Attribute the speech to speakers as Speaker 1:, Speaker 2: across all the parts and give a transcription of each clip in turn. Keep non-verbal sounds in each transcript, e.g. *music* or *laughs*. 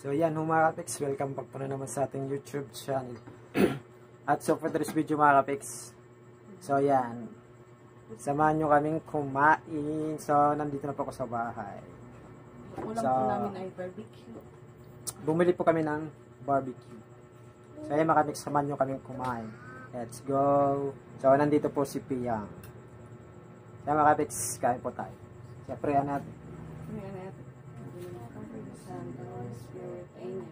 Speaker 1: So yan, mga kapiks, welcome back po na naman sa ating YouTube channel. *clears throat* At so for today's video mga kapiks, so yan, samahan nyo kaming kumain. So nandito na po ako sa bahay.
Speaker 2: Ulam
Speaker 1: Sa-
Speaker 2: po namin ay barbecue.
Speaker 1: Bumili po kami ng barbecue. So yan mga kapiks, samahan nyo kaming kumain. Let's go! So nandito po si Piyang. Yan mga kapiks, kain po tayo. Siyempre, ano natin?
Speaker 2: Ano natin? Spirit. Amen.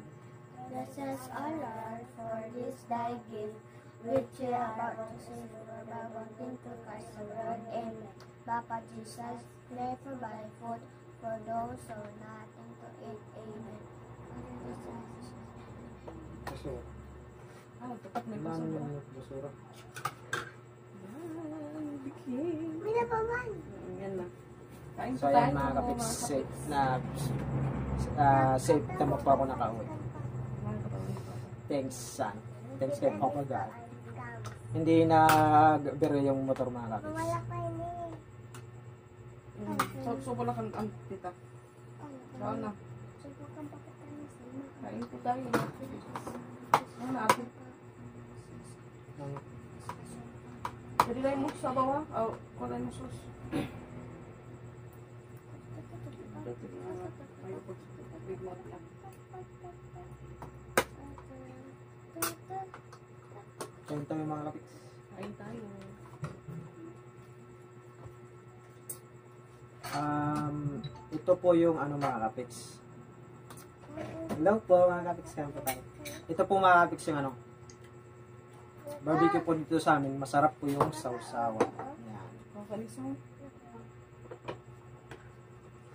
Speaker 3: Bless us, O Lord, for this thy gift, which you are about to save for by wanting to Christ the Lord. Amen. Papa Jesus, pray for my food for those who have nothing to eat. Amen.
Speaker 1: Basura.
Speaker 2: Ah, tapat may
Speaker 1: basura.
Speaker 3: Pa man?
Speaker 2: Mm, Yan na. Kain
Speaker 1: So
Speaker 2: po tayo.
Speaker 1: kapiks, safe na ah, safe na po ako nakauwi. Thanks, son. Thanks kay Papa God. Hindi na biro yung motor mga kapiks.
Speaker 3: Wala pa ini.
Speaker 2: Mm. So, subo lang ang ang tita. Saan na?
Speaker 3: Pa.
Speaker 2: Kain po tayo. Ano na ate? Jadi tayo mo sa bawah. Oh, wala mo sus. Ayaw po. Big mouth lang. *laughs*
Speaker 1: Kain tayo mga kapiks.
Speaker 2: Kain tayo.
Speaker 1: Um, ito po yung ano mga kapiks. Hello po mga kapiks. Kain po tayo. Ito po mga kapiks yung ano. Barbecue po dito sa amin. Masarap po yung sausawa. Yan.
Speaker 2: Kakalis mo.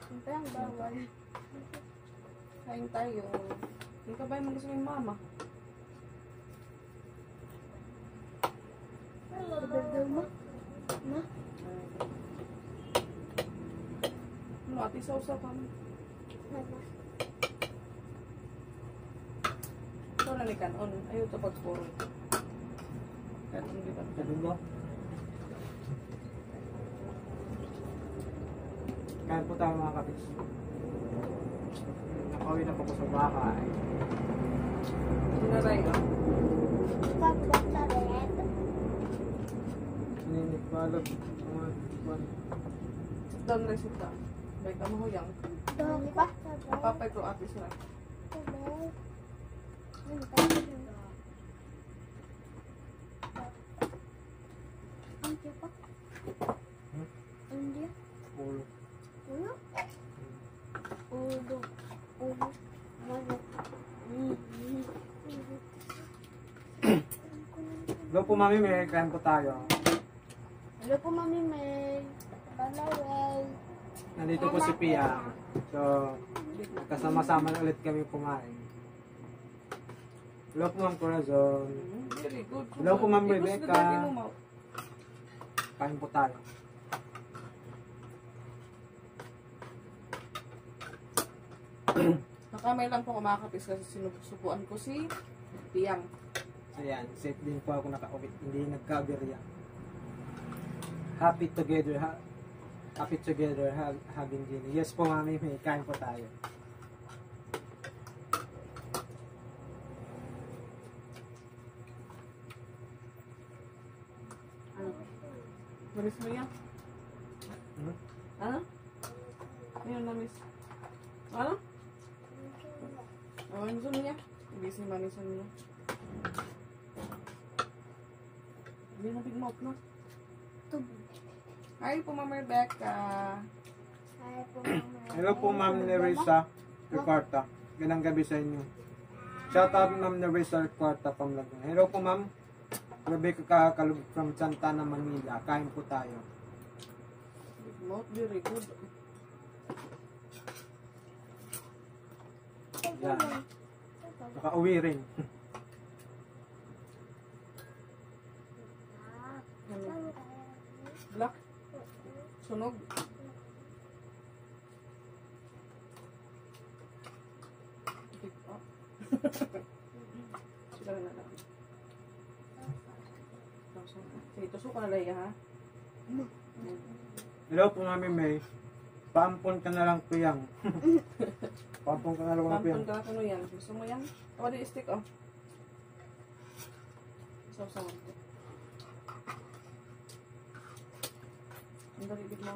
Speaker 3: Ang bawal.
Speaker 2: Kain tayo. Hindi ka ba yung gusto yung mama?
Speaker 3: Bebel mo? Ma?
Speaker 2: Ano, ate sausa pa mo.
Speaker 3: Mama.
Speaker 2: Ito na ni kanon. Ayaw ito pagpuro. Kanon, di ba?
Speaker 1: Sabi mo? Kain po tayo mga kapiks. Nakauwi na po ko sa bahay.
Speaker 3: Red.
Speaker 1: Sininipalog. Mga tikwan.
Speaker 2: Down na siya. Bay ka mahuyang.
Speaker 3: Dog pa?
Speaker 2: Papay ko ate sila.
Speaker 3: Andiyo pa?
Speaker 1: Hmm?
Speaker 3: Andiyo?
Speaker 1: Ulo. Hello po mami, may kain po tayo.
Speaker 3: Hello po, Mami May. Balaway.
Speaker 1: Nandito po si Pia. So, kasama-sama na ulit kami kumain. Hello po Ma'am Corazon.
Speaker 2: Very good.
Speaker 1: Hello po, Ma'am Rebecca. Kain po tayo.
Speaker 2: Nakamay lang po kumakapis kasi sinusupuan ko si Piyang.
Speaker 1: So yan, safe din po ako nakauwi. Hindi nagkaberya. Happy together. Ha happy together ha having dinner. Yes po mami, may kain po tayo.
Speaker 2: Ano? Namiss mo yan?
Speaker 1: Hmm?
Speaker 2: Ano? Ayun, namiss. Ano? Ano yung gusto niya? Busy mami sa niya. Hindi na big mouth na. Hi po, Ma'am Rebecca.
Speaker 3: Hi po, Mama.
Speaker 1: Hello po Ma'am Nerissa Ricarta. Ganang gabi sa inyo. Shout out Ma'am Nerissa Ricarta from Laguna. Hello po Ma'am. Rebecca Kakalug from Santana, Manila. Kain po tayo.
Speaker 2: Big mouth, very good.
Speaker 1: Yan. Nakauwi rin. *laughs*
Speaker 2: Ano? Black? Sunog? Up. Sila na lang. Tusok ka na lang ha.
Speaker 1: Hello po Mami May. Paampon ka na lang tuyang. *laughs* Pampong ka na lang na
Speaker 2: Pampun ka ano yan. Gusto mo yan? O, di stick oh. Sausawan Ang dali bigla.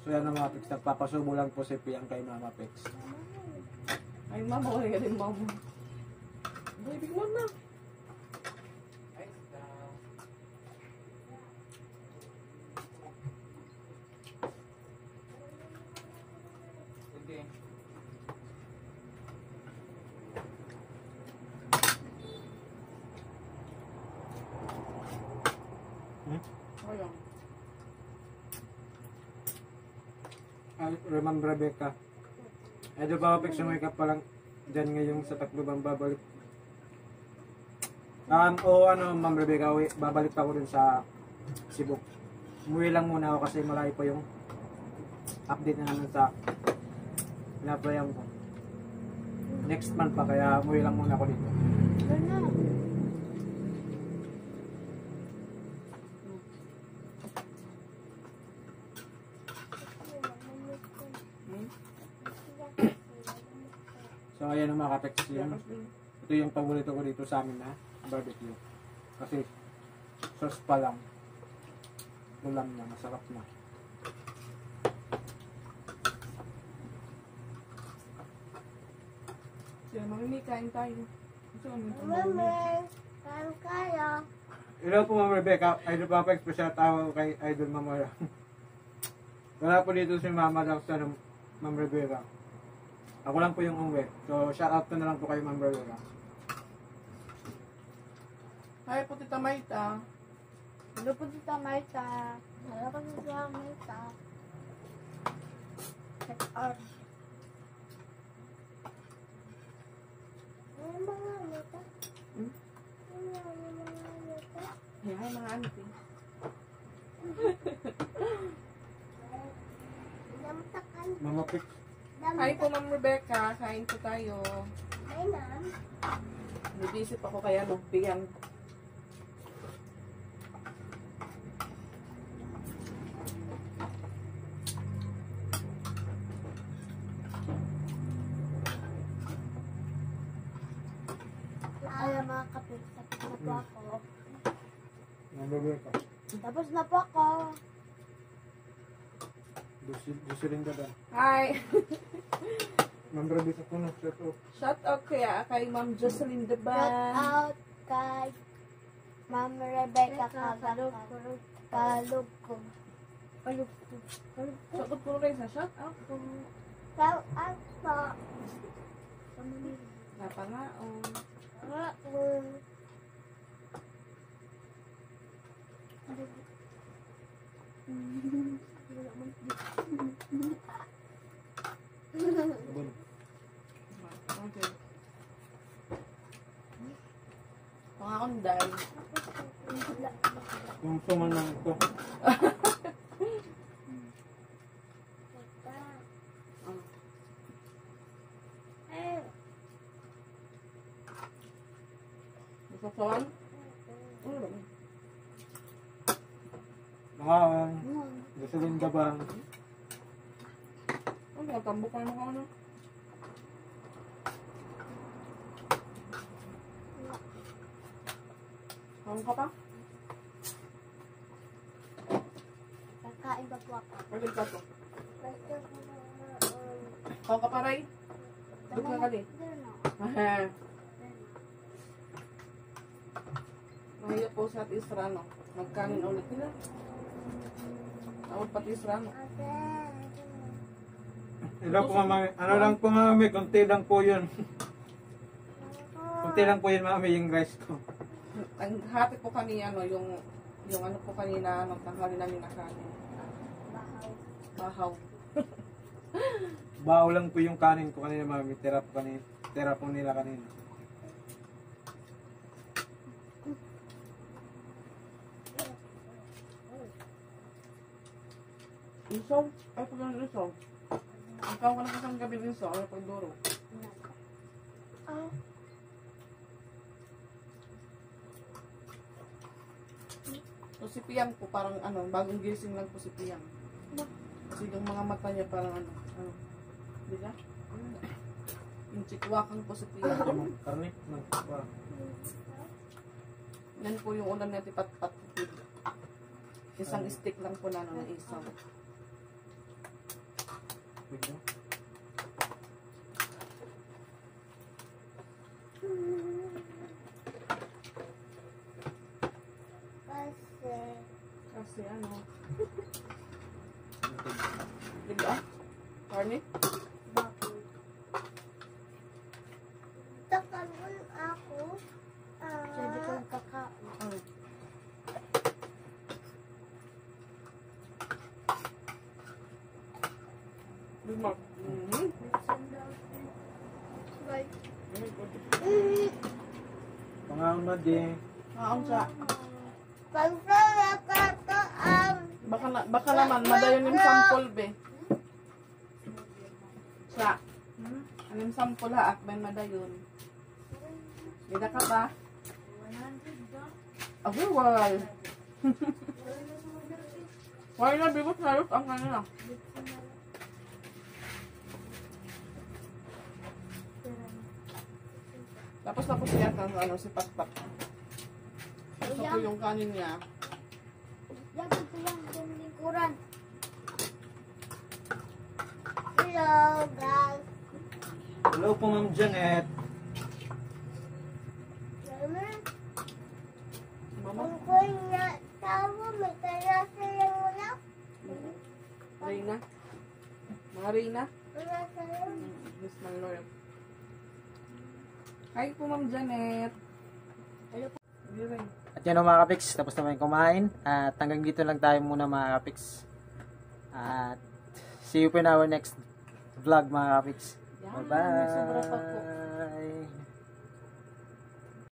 Speaker 1: So yan ang mga Pex, nagpapasubo lang po si Piyang kay Mama Pex.
Speaker 2: Ay, mama, wala ka din mama. Ay, bigla na.
Speaker 1: Hmm?
Speaker 2: Ayun.
Speaker 1: Ay, remember Rebecca. Ay, di ba Pex, sumay ka pa lang dyan ngayong sa Tacloban babalik. Um, o ano, Ma'am Rebecca, uwi, babalik pa ako dun sa Cebu. Umuwi lang muna ako kasi malayo pa yung update na naman sa pinaplayan ko. Next month pa, kaya umuwi lang muna ako dito.
Speaker 3: Ano?
Speaker 2: Hmm?
Speaker 1: So, ayan ang mga kapex yun. Ito yung paborito ko dito sa amin na barbecue. Kasi sauce pa lang. Ulam na, masarap na.
Speaker 2: Siya, mamimi, kain tayo. Gusto mo ito
Speaker 3: Mami, saan kayo?
Speaker 1: Hello po Ma'am Rebecca, Idol Papa Express out kay Idol Mama. *laughs* Wala po dito si Mama lang sa ano, Ma'am Rebecca. Ako lang po yung umuwi. So shout out ko na lang po kay Ma'am Rebecca.
Speaker 2: Hi po, Tita Maita.
Speaker 3: Hello po Tita Marta. Hello po Tita Marta. Check out. Ay, mga luta.
Speaker 2: Hmm?
Speaker 3: Ay, mga.
Speaker 2: Hey, hi mga.
Speaker 3: Damtakan. *laughs*
Speaker 1: Mama Pix,
Speaker 2: Hi po, Ma'am Rebecca. Kain po tayo.
Speaker 3: Ay, nam.
Speaker 2: Nag-isip ako kaya no, bigyan.
Speaker 3: Ay, mga kapit. Tapos na po ako.
Speaker 1: Ma'am Rebecca.
Speaker 3: Tapos na po ako.
Speaker 1: Ka ba?
Speaker 2: Hi!
Speaker 1: Ma'am Rebecca po na shout out.
Speaker 2: Shout out kaya kay Ma'am Jocelyn
Speaker 3: Shout
Speaker 2: Deban.
Speaker 3: out kay Ma'am Rebecca Kalug. Kalug ko. Kalug ko.
Speaker 2: Shout out po rin sa shout out po.
Speaker 3: Shout out po.
Speaker 2: Napangaon.
Speaker 3: Nga, um,
Speaker 1: Abon. *laughs*
Speaker 2: Okay. Pangaon dahil.
Speaker 1: Kung sumanang ko.
Speaker 2: Nasasawan? Ano ba?
Speaker 1: Mga gusto rin ka ba?
Speaker 2: Ano ba? Tambok ka naman ano? Kaon ka pa?
Speaker 3: Kakain ba po ako?
Speaker 2: Pagod ka to.
Speaker 3: Na,
Speaker 2: Kaon ka pa, Ray? Duk na kali.
Speaker 3: Na.
Speaker 2: Mahiya po sa Isra, no? Magkanin ulit nila. Tawag pati?
Speaker 3: Ate,
Speaker 1: Hello po mama. Ano lang po mami, konti lang po yun. konti lang po yun mami yung rice ko.
Speaker 2: Ang hati po kami, ano, yung, yung ano po kanina, ano, tanghali namin na kanin.
Speaker 3: bahaw.
Speaker 2: Bahaw. *laughs*
Speaker 1: Lang po yung kanin ko kanina mami. Tira po kanina. Tira po nila kanina.
Speaker 2: Isaw? Ay, pag ano isaw? Ikaw ka na kasang gabi din isaw, ay pagduro.
Speaker 3: Ah,
Speaker 2: So, si Piang po, parang ano, bagong gising lang po si Piang. Kasi yung mga mata niya parang ano, ano, di ba? Yung chikwakan po si Piang.
Speaker 1: Karne?
Speaker 2: Yan po yung ulam natin pat-pat. Isang stick lang po na ano, na isang.
Speaker 3: Kasi,
Speaker 2: Kasi ano, *laughs* di ba? Carne?
Speaker 3: bakit? Takalan ako. Ah, Sabi ko kakain.
Speaker 2: Ano? Lima. Mhm.
Speaker 3: Bye.
Speaker 1: Pangang na din.
Speaker 2: Ah, ang sa.
Speaker 3: Pansala ka to ang
Speaker 2: Baka, na, baka naman, madayon yung sample, be. Sa. Anong sample ha? May madayon. Bida ka ba? Abo, wal. *laughs* Why na, bibot na rin ang kanina. Tapos tapos yan ang ano, si Patpat. Tapos po yung kanin niya.
Speaker 3: Dapat ko lang yung lingkuran. Hello, guys.
Speaker 1: Hello po Ma'am Janet.
Speaker 3: Mama,
Speaker 2: Mama,
Speaker 3: tawo, may kaya sa'yo muna.
Speaker 2: Reyna. Mga Reyna.
Speaker 3: Wala sa'yo.
Speaker 2: Miss Malloy. Hi po, Ma'am Janet.
Speaker 3: Hello
Speaker 2: po.
Speaker 1: At yan o mga kapiks, tapos naman kumain. At hanggang dito lang tayo muna mga kapiks. At see you po in our next vlog mga kapiks. Bye-bye.